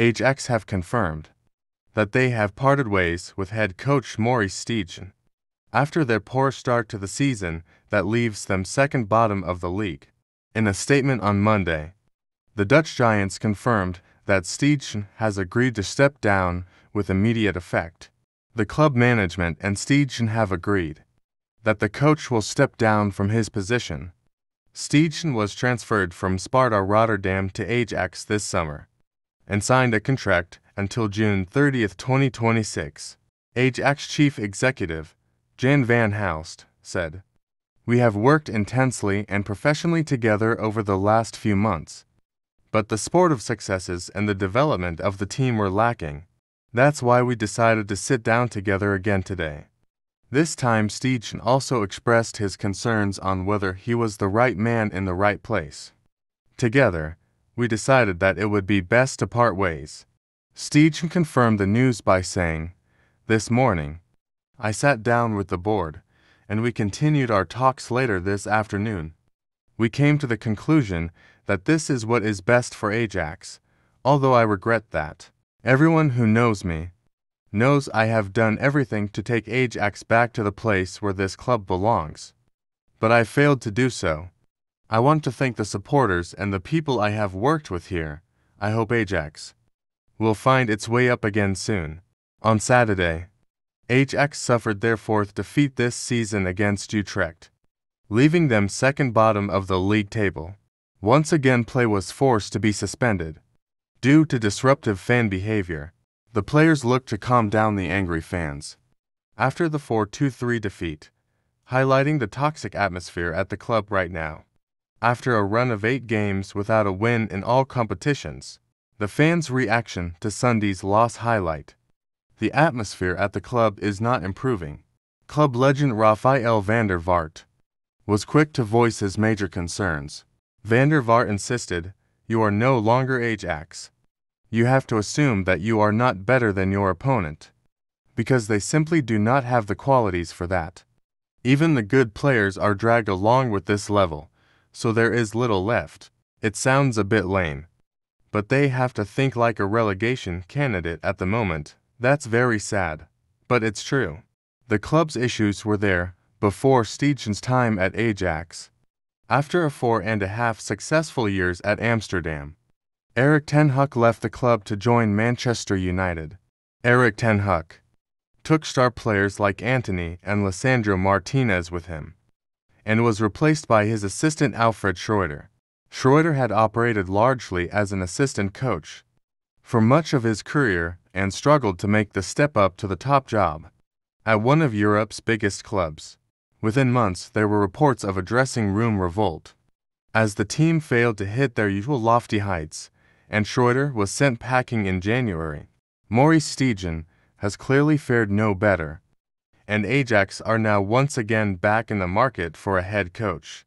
Ajax have confirmed that they have parted ways with head coach Maurice Steijn after their poor start to the season that leaves them second bottom of the league. In a statement on Monday, the Dutch Giants confirmed that Steijn has agreed to step down with immediate effect. The club management and Steijn have agreed that the coach will step down from his position. Steijn was transferred from Sparta Rotterdam to Ajax this summer and signed a contract until June 30, 2026. Ajax chief executive Jan van Halst said, We have worked intensely and professionally together over the last few months. But the sportive successes and the development of the team were lacking. That's why we decided to sit down together again today. This time, Steijn also expressed his concerns on whether he was the right man in the right place. Together, we decided that it would be best to part ways. Steijn confirmed the news by saying, This morning, I sat down with the board, and we continued our talks later this afternoon. We came to the conclusion that this is what is best for Ajax, although I regret that. Everyone who knows me knows I have done everything to take Ajax back to the place where this club belongs. But I failed to do so. I want to thank the supporters and the people I have worked with here. I hope Ajax will find its way up again soon. On Saturday, Ajax suffered their fourth defeat this season against Utrecht, leaving them second bottom of the league table. Once again, play was forced to be suspended due to disruptive fan behavior. The players looked to calm down the angry fans. After the 4 2 3 defeat, highlighting the toxic atmosphere at the club right now. After a run of eight games without a win in all competitions, the fans' reaction to Sunday's loss highlight. The atmosphere at the club is not improving. Club legend Rafael van der Vaart was quick to voice his major concerns. Van der Vaart insisted, You are no longer Ajax you have to assume that you are not better than your opponent, because they simply do not have the qualities for that. Even the good players are dragged along with this level, so there is little left. It sounds a bit lame, but they have to think like a relegation candidate at the moment. That's very sad, but it's true. The club's issues were there before Steijn's time at Ajax. After a four and a half successful years at Amsterdam, Erik ten Hag left the club to join Manchester United. Erik ten Hag took star players like Antony and Lisandro Martinez with him, and was replaced by his assistant Alfred Schreuder. Schreuder had operated largely as an assistant coach for much of his career and struggled to make the step up to the top job at one of Europe's biggest clubs. Within months, there were reports of a dressing room revolt as the team failed to hit their usual lofty heights and Schreuder was sent packing in January. Maurice Steijn has clearly fared no better, and Ajax are now once again back in the market for a head coach.